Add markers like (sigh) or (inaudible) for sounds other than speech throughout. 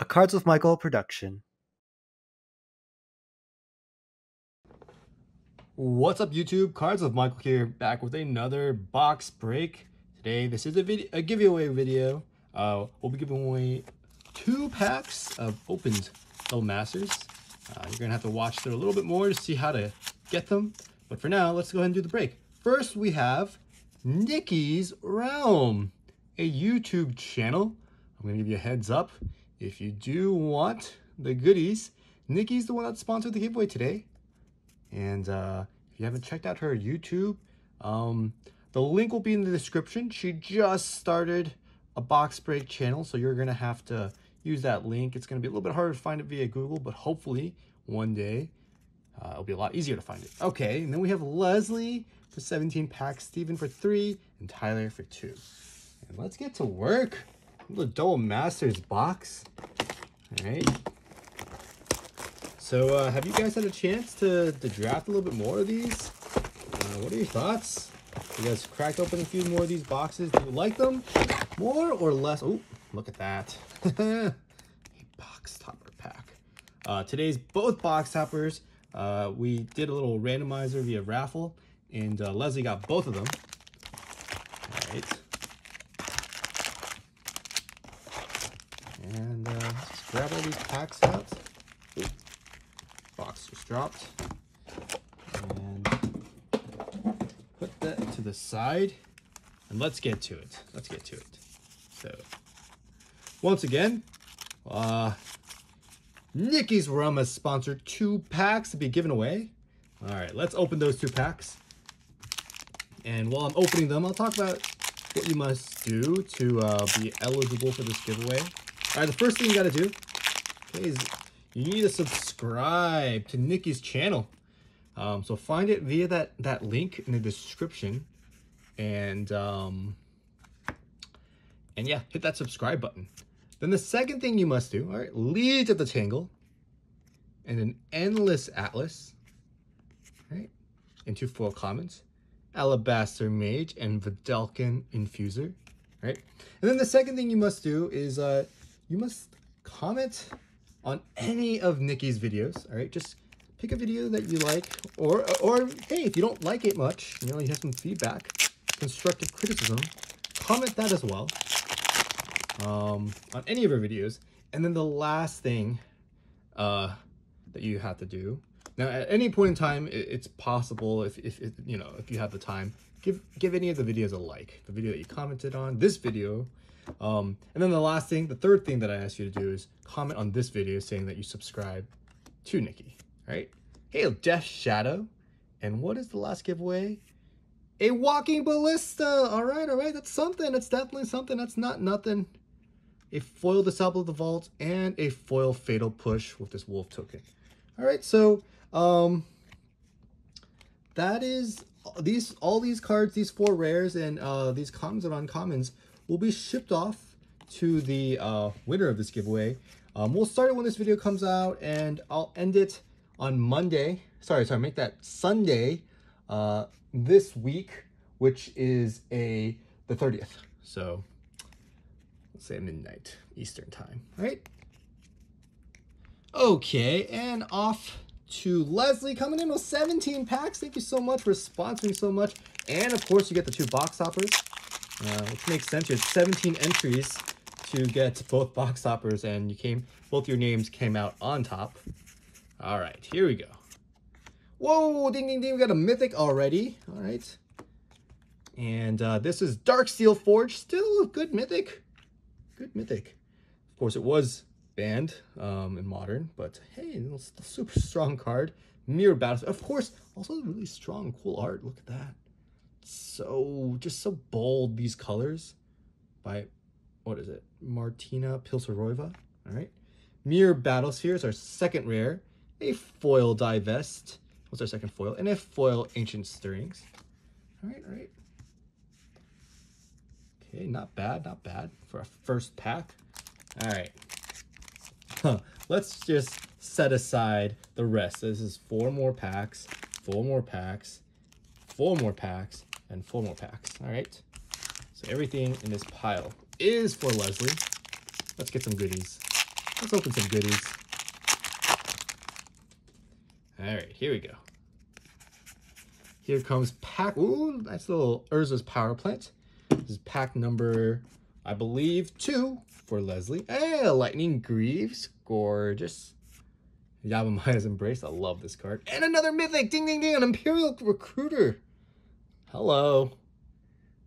A Cards with Michael production. What's up YouTube? Cards with Michael here, back with another box break. Today, this is a video, a giveaway video. Uh, we'll be giving away two packs of opened Double Masters. Uh, you're gonna have to watch through a little bit more to see how to get them. But for now, let's go ahead and do the break. First, we have Nikki's Realm, a YouTube channel. I'm gonna give you a heads up. If you do want the goodies, Nikki's the one that sponsored the giveaway today. And uh, if you haven't checked out her YouTube, um, the link will be in the description. She just started a box break channel, so you're gonna have to use that link. It's gonna be a little bit harder to find it via Google, but hopefully one day uh, it'll be a lot easier to find it. Okay, and then we have Leslie for 17 packs, Steven for three, and Tyler for two. And let's get to work. The Double Masters box. All right. So, uh, have you guys had a chance to, to draft a little bit more of these? Uh, what are your thoughts? You guys cracked open a few more of these boxes. Do you like them more or less? Oh, look at that. (laughs) a box topper pack. Uh, today's both box toppers. Uh, we did a little randomizer via raffle, and uh, Leslie got both of them. All right. And uh, let's just grab Box just dropped. And put that to the side. And let's get to it. Let's get to it. So, once again, uh, Nikki's Realm has sponsored two packs to be given away. All right, let's open those two packs. And while I'm opening them, I'll talk about what you must do to uh, be eligible for this giveaway. All right, the first thing you got to do is you need to subscribe to Nikki's channel. Um, so find it via that, that link in the description. And, um, and yeah, hit that subscribe button. Then the second thing you must do, all right, Liege of the Tangle and an Endless Atlas, right, into four commons, Alabaster Mage and Vedalken Infuser, right? And then the second thing you must do is uh, you must comment on any of Nikki's videos, all right? Just pick a video that you like, or, or hey, if you don't like it much, you know, you have some feedback, constructive criticism, comment that as well um, on any of her videos. And then the last thing uh, that you have to do, now at any point in time, it, it's possible if, if you know, if you have the time, give, give any of the videos a like, the video that you commented on, this video, um, and then the last thing, the third thing that I ask you to do is comment on this video saying that you subscribe to Nikki, right? Hey, Death Shadow. And what is the last giveaway? A walking ballista. All right, all right. That's something. That's definitely something. That's not nothing. A foil Disciple of the Vault and a foil Fatal Push with this Wolf token. All right, so um, that is these all these cards, these four rares and uh, these commons and uncommons will be shipped off to the uh, winner of this giveaway. Um, we'll start it when this video comes out and I'll end it on Monday. Sorry, sorry, make that Sunday uh, this week, which is a the 30th. So let's say midnight Eastern time, right? Okay, and off to Leslie coming in with 17 packs. Thank you so much for sponsoring so much. And of course, you get the two box toppers, uh, which makes sense. You had 17 entries to get both box toppers, and you came both your names came out on top. All right, here we go. Whoa, ding, ding, ding. We got a mythic already. All right. And uh, this is Dark Darksteel Forge. Still a good mythic. Good mythic. Of course, it was banned um, in modern, but hey, super strong card. Mirror Battles. Of course, also really strong, cool art. Look at that. So, just so bold, these colors by, what is it? Martina Pilcerova. All right. Mirror Battlesphere is our second rare. A foil Divest. What's our second foil? And a foil Ancient Stirrings. All right, all right. Okay, not bad, not bad for a first pack. All right. Huh. Let's just set aside the rest. This is four more packs, four more packs, four more packs, and four more packs. All right. So everything in this pile is for Leslie. Let's get some goodies. Let's open some goodies. All right, here we go. Here comes pack. Ooh, nice little Urza's power plant. This is pack number, I believe, two for Leslie. Hey, Lightning Greaves. Gorgeous. Yavimaya Embrace. I love this card. And another Mythic. Ding, ding, ding. An Imperial Recruiter. Hello.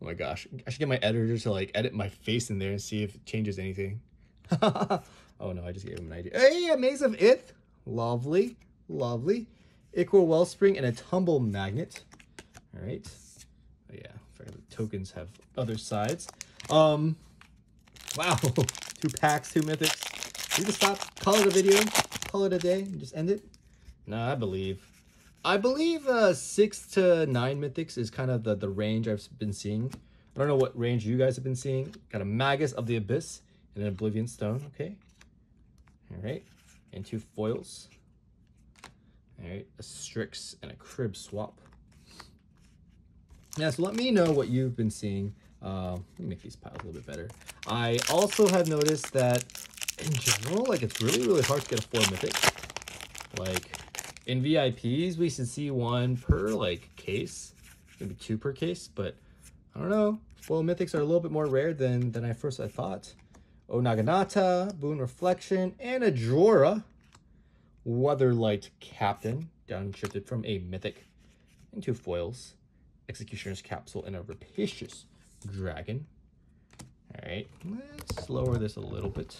Oh my gosh. I should get my editor to like edit my face in there and see if it changes anything. (laughs) oh no, I just gave him an idea. Hey, a Maze of Ith. Lovely. Lovely. Ichor Wellspring and a Tumble Magnet. All right. Oh yeah, the tokens have other sides. Um, wow, (laughs) two packs, two mythics. You just stop, call it a video, call it a day, and just end it? No, I believe. I believe uh, six to nine mythics is kind of the, the range I've been seeing. I don't know what range you guys have been seeing. Got a Magus of the Abyss and an Oblivion Stone, okay. All right, and two foils. All right, a Strix and a Crib Swap. Yeah, so let me know what you've been seeing. Uh, let me make these piles a little bit better. I also have noticed that in general, like it's really, really hard to get a four mythic. Like in VIPs, we should see one per like case, maybe two per case, but I don't know. Foil mythics are a little bit more rare than, than I first I thought. O Naginata, Boon Reflection, and a Jhoira. Weatherlight Captain, downshifted from a mythic, and two foils. Executioner's Capsule and a Rapacious Dragon. All right, let's lower this a little bit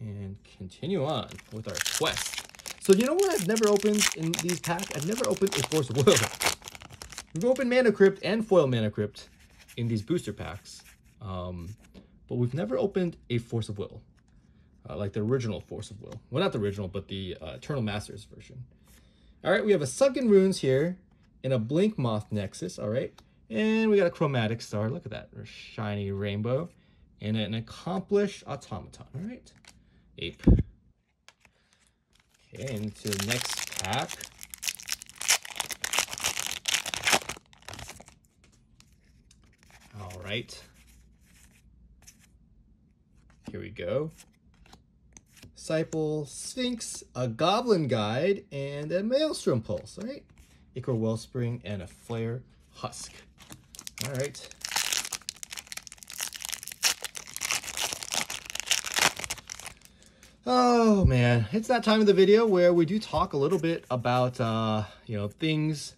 and continue on with our quest. So you know what I've never opened in these packs? I've never opened a Force of Will. We've opened Mana Crypt and Foil Mana Crypt in these booster packs, um, but we've never opened a Force of Will uh, like the original Force of Will. Well, not the original, but the uh, Eternal Masters version. All right, we have a Sunken Ruins here and a Blink Moth Nexus, all right? And we got a Chromatic Star, look at that, a shiny rainbow, and an Accomplished Automaton, all right? Ape. Okay, into the next pack. All right. Here we go. Disciple, Sphinx, a Goblin Guide, and a Maelstrom Pulse, all right? Ichor Wellspring, and a Flayer Husk. All right. Oh man, it's that time of the video where we do talk a little bit about, uh, you know, things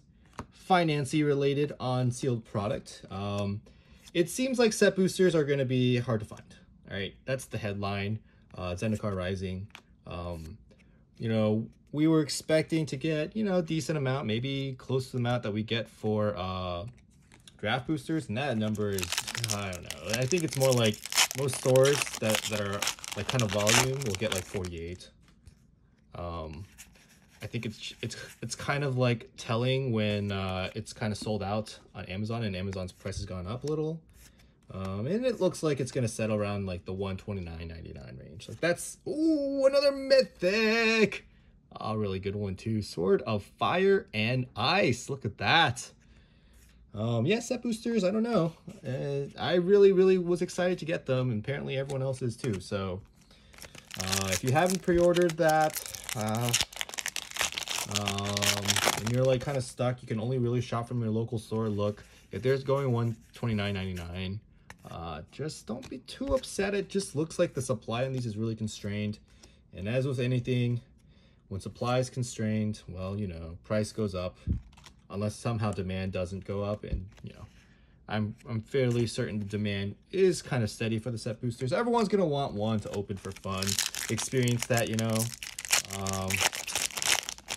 financy related on sealed product. Um, it seems like set boosters are going to be hard to find. All right, that's the headline uh, Zendikar Rising. Um, you know, we were expecting to get, you know, a decent amount, maybe close to the amount that we get for uh, draft boosters. And that number is, I don't know. I think it's more like most stores that, that are like kind of volume we'll get like 48. Um, I think it's it's it's kind of like telling when uh, it's kind of sold out on Amazon and Amazon's price has gone up a little. Um, and it looks like it's to settle around like the 129.99 range. Like that's, ooh, another mythic. A really good one too. Sword of Fire and Ice. Look at that. Um, yeah, set boosters, I don't know. Uh, I really, really was excited to get them. And apparently everyone else is too. So uh, if you haven't pre-ordered that, uh, um, and you're like kind of stuck, you can only really shop from your local store. Look, if there's going 129.99, uh, just don't be too upset. It just looks like the supply on these is really constrained. And as with anything, when supply is constrained, well, you know, price goes up unless somehow demand doesn't go up. And, you know, I'm, I'm fairly certain the demand is kind of steady for the set boosters. Everyone's going to want one to open for fun, experience that, you know. Um,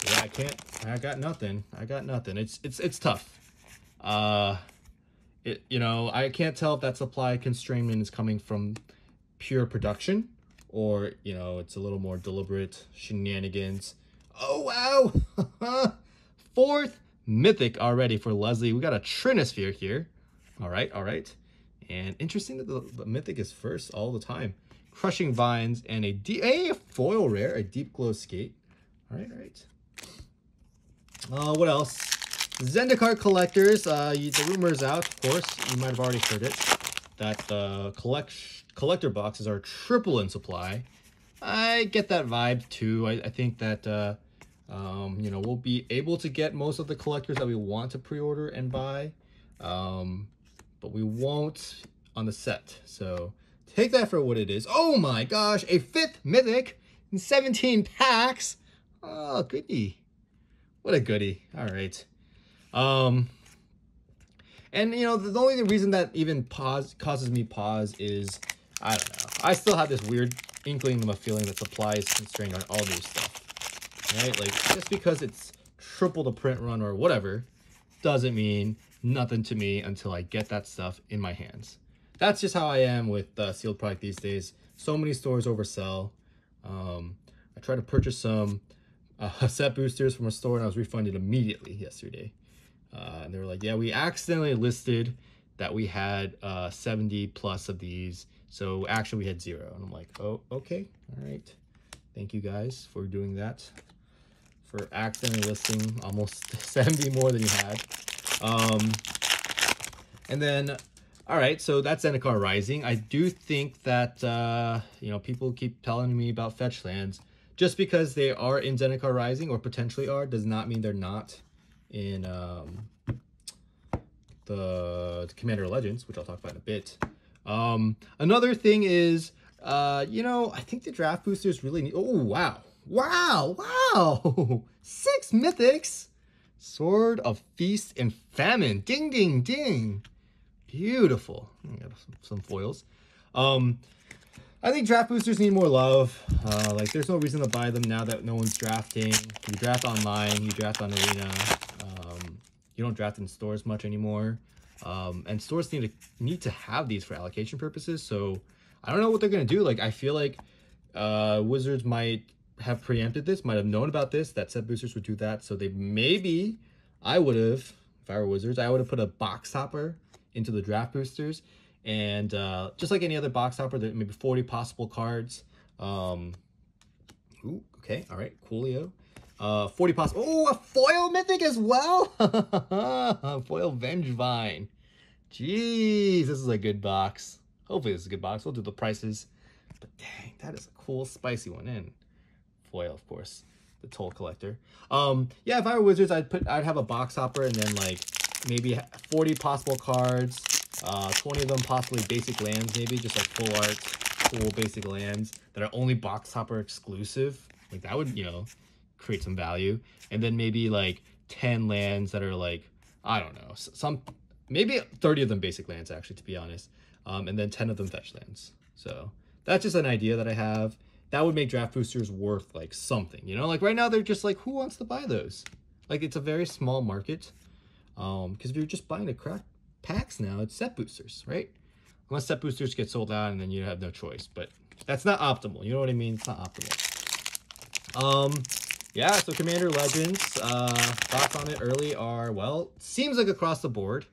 yeah, I can't, I got nothing. I got nothing. It's, it's, it's tough. Uh, it you know i can't tell if that supply constraint is coming from pure production or you know it's a little more deliberate shenanigans oh wow (laughs) fourth mythic already for leslie. We got a trinisphere here. All right all right. And interesting that the, the mythic is first all the time. Crushing vines and a, a foil rare a deep glow skate. All right all right. Uh what else? Zendikar collectors, uh, you, the rumor is out, of course, you might have already heard it, that the collect collector boxes are triple in supply. I get that vibe too. I, I think that, uh, um, you know, we'll be able to get most of the collectors that we want to pre-order and buy. Um, but we won't on the set. So take that for what it is. Oh my gosh, a fifth mythic in 17 packs. Oh, goody. What a goody. All right. Um, and you know, the only reason that even pause causes me pause is I don't know. I still have this weird inkling of a feeling that supply is constrained on all new stuff. Right? Like just because it's triple the print run or whatever doesn't mean nothing to me until I get that stuff in my hands. That's just how I am with uh, sealed product these days. So many stores oversell. Um, I tried to purchase some uh, (laughs) set boosters from a store and I was refunded immediately yesterday. Uh, and they were like, yeah, we accidentally listed that we had uh, 70 plus of these. So actually we had zero. And I'm like, oh, okay. All right. Thank you guys for doing that. For accidentally listing almost (laughs) 70 more than you had. Um, and then, all right, so that's Zendikar Rising. I do think that, uh, you know, people keep telling me about fetch lands. Just because they are in Zendikar Rising or potentially are does not mean they're not in um, the, Commander Legends, which I'll talk about in a bit. Um, another thing is, uh, you know, I think the draft boosters really need. Oh wow, wow, wow! (laughs) Six mythics, Sword of Feast and Famine. Ding, ding, ding. Beautiful. Got some, some foils. Um, I think draft boosters need more love. Uh, like, there's no reason to buy them now that no one's drafting. You draft online, you draft on Arena. Um, you don't draft in stores much anymore. Um, and stores need to need to have these for allocation purposes. So I don't know what they're gonna do. Like I feel like uh, Wizards might have preempted this, might have known about this, that set boosters would do that. So they maybe I would have, if I were Wizards, I would have put a box topper into the draft boosters. And uh, just like any other box topper, there maybe 40 possible cards. Um, ooh, okay, all right, coolio. Uh, 40 possible. Oh, a foil mythic as well. (laughs) foil Vengevine. Jeez, this is a good box. Hopefully this is a good box. We'll do the prices. But dang, that is a cool, spicy one. And foil, of course, the toll collector. Um, yeah, if I were Wizards, I'd put, I'd have a box topper and then like maybe 40 possible cards. Uh, 20 of them possibly basic lands, maybe just like full art, cool basic lands that are only box topper exclusive. Like that would, you know, create some value. And then maybe like 10 lands that are like, I don't know, some, maybe 30 of them basic lands actually, to be honest. Um, and then 10 of them fetch lands. So that's just an idea that I have. That would make draft boosters worth like something, you know, like right now they're just like, who wants to buy those? Like it's a very small market. Um, because if you're just buying the crack packs now, it's set boosters, right? Unless set boosters get sold out and then you have no choice, but that's not optimal. You know what I mean? It's not optimal. Um, yeah, so Commander Legends, uh, thoughts on it early are, well, seems like across the board.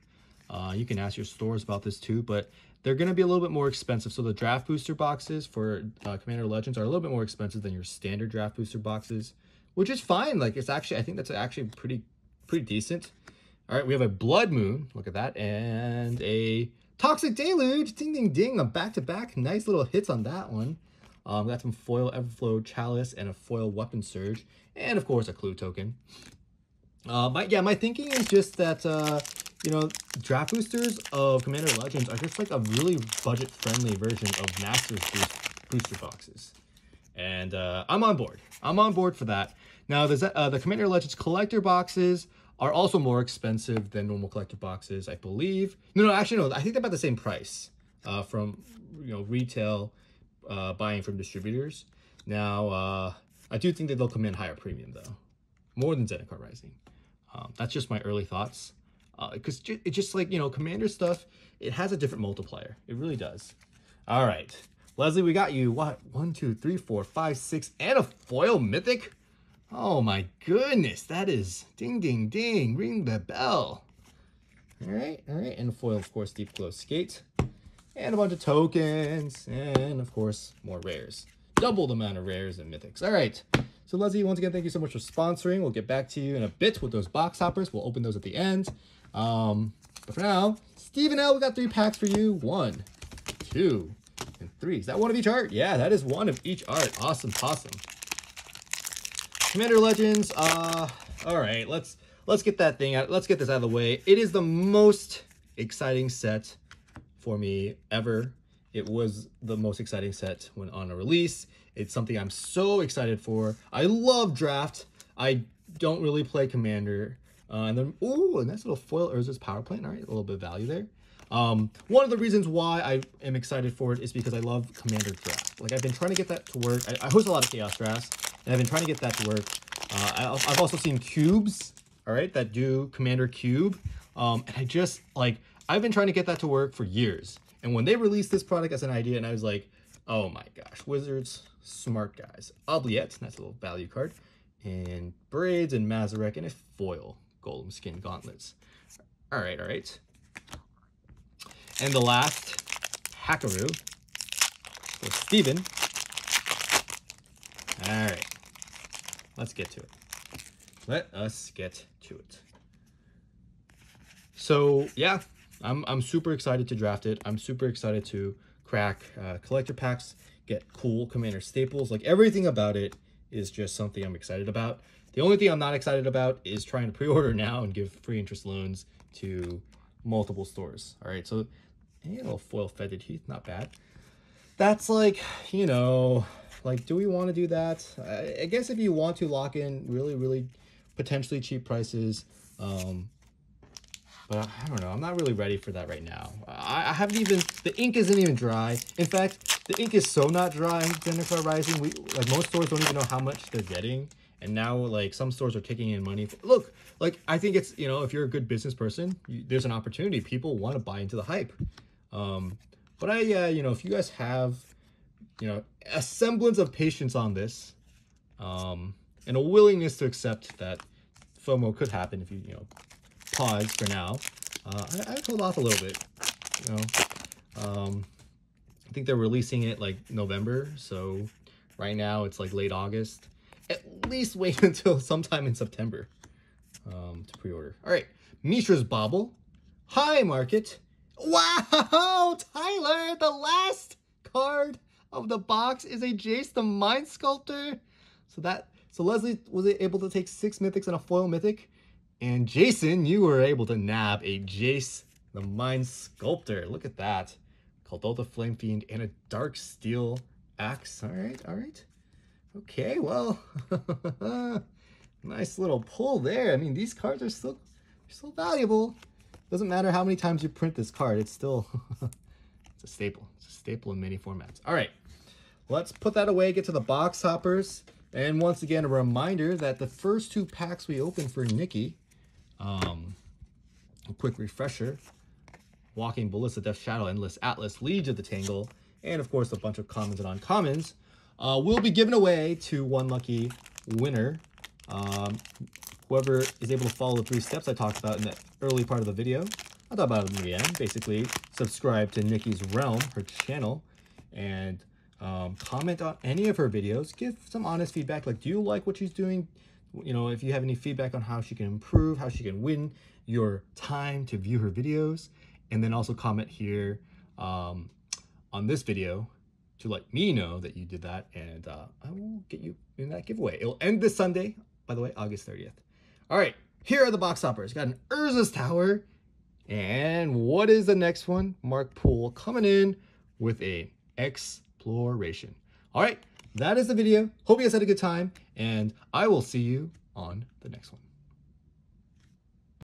Uh, you can ask your stores about this too, but they're going to be a little bit more expensive. So the draft booster boxes for uh, Commander Legends are a little bit more expensive than your standard draft booster boxes, which is fine. Like it's actually, I think that's actually pretty, pretty decent. All right, we have a Blood Moon. Look at that. And a Toxic Deluge. Ding, ding, ding. A back-to-back. -back. Nice little hits on that one. Um, got some foil Everflow Chalice and a foil Weapon Surge. And, of course, a Clue token. Uh, my, yeah, my thinking is just that, uh, you know, draft boosters of Commander Legends are just like a really budget-friendly version of Masters boost, booster boxes. And uh, I'm on board. I'm on board for that. Now, the, uh, the Commander Legends collector boxes are also more expensive than normal collector boxes, I believe. No, no, actually, no. I think they're about the same price uh, from, you know, retail uh, buying from distributors. Now, uh, I do think that they'll come in higher premium, though. More than Zendikar Rising. Um, that's just my early thoughts. Because uh, it's just like, you know, Commander stuff, it has a different multiplier. It really does. All right. Leslie, we got you, what? One, two, three, four, five, six, and a foil mythic? Oh my goodness, that is ding, ding, ding, ring the bell. All right, all right, and a foil, of course, Deep Glow Skate. And a bunch of tokens, and of course, more rares. Double the amount of rares and mythics. All right, so Leslie, once again, thank you so much for sponsoring. We'll get back to you in a bit with those box toppers. We'll open those at the end. Um, but for now, Stephen L, we got three packs for you. One, two, and three. Is that one of each art? Yeah, that is one of each art. Awesome, awesome. Commander Legends. Uh, all right, let's let's get that thing out. Let's get this out of the way. It is the most exciting set for me ever. It was the most exciting set when on a release. It's something I'm so excited for. I love draft. I don't really play Commander. Uh, and then, ooh, a nice little foil Urza's power plant. All right, a little bit of value there. Um, one of the reasons why I am excited for it is because I love Commander Draft. Like, I've been trying to get that to work. I, I host a lot of Chaos Drafts, and I've been trying to get that to work. Uh, I, I've also seen cubes, all right, that do Commander Cube. Um, and I just, like, I've been trying to get that to work for years. And when they released this product as an idea, and I was like, oh my gosh, Wizards, smart guys. Oubliette, nice little value card. And Braids and Mazirek and a foil Golem Skin Gauntlets. All right, all right. And the last, Hakaru for Steven. All right, let's get to it. Let us get to it. So yeah, I'm, I'm super excited to draft it. I'm super excited to crack uh, collector packs, get cool commander staples. Like everything about it is just something I'm excited about. The only thing I'm not excited about is trying to pre-order now and give free interest loans to multiple stores. All right, so a little foil fetid heath, not bad. That's like, you know, like, do we want to do that? I, I guess if you want to lock in really, really potentially cheap prices, um, but I don't know. I'm not really ready for that right now. I, I haven't even, the ink isn't even dry. In fact, the ink is so not dry in Zendikar Rising. We, like most stores don't even know how much they're getting. And now like some stores are taking in money. Look, like I think it's, you know, if you're a good business person, you, there's an opportunity. People want to buy into the hype. Um, but I, uh, you know, if you guys have, you know, a semblance of patience on this, um, and a willingness to accept that FOMO could happen if you, you know, pause for now. Uh, I, I hold off a little bit, you know. Um, I think they're releasing it like November, so right now it's like late August. At least wait (laughs) until sometime in September um, to pre-order. All right, Mishra's Bauble. High Market. Wow, (laughs) Tyler, the last card of the box is a Jace the Mind Sculptor. So that so Leslie was able to take six mythics and a foil mythic. And Jason, you were able to nab a Jace the Mind Sculptor. Look at that. Kuldotha Flame Fiend and a Dark Steel Axe. All right, all right. Okay, well, (laughs) nice little pull there. I mean, these cards are still, still valuable. Doesn't matter how many times you print this card, it's still (laughs) it's a staple. It's a staple in many formats. All right, let's put that away, get to the box toppers. And once again, a reminder that the first two packs we opened for Nikki, um, a quick refresher, Walking Ballista, Death Shadow, Endless Atlas, Liege of the Tangle, and of course a bunch of commons and uncommons, uh, will be given away to one lucky winner. Um, whoever is able to follow the three steps I talked about in the early part of the video. I'll talk about them again. Basically, subscribe to Nikki's Realm, her channel, and um, comment on any of her videos. Give some honest feedback. Like, do you like what she's doing? You know, if you have any feedback on how she can improve, how she can win your time to view her videos. And then also comment here um, on this video to let me know that you did that. And uh, I will get you in that giveaway. It'll end this Sunday, by the way, August 30th. All right, here are the box toppers. Got an Urza's Tower. And what is the next one? Mark Poole coming in with a exploration. All right, that is the video. Hope you guys had a good time, and I will see you on the next one.